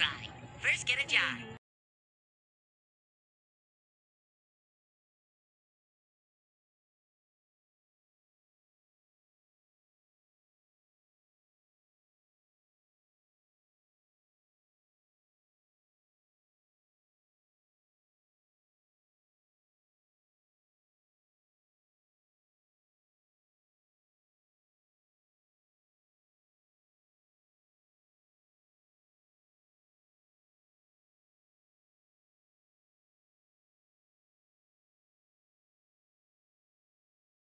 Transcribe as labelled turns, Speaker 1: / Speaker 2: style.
Speaker 1: try. First, get a job.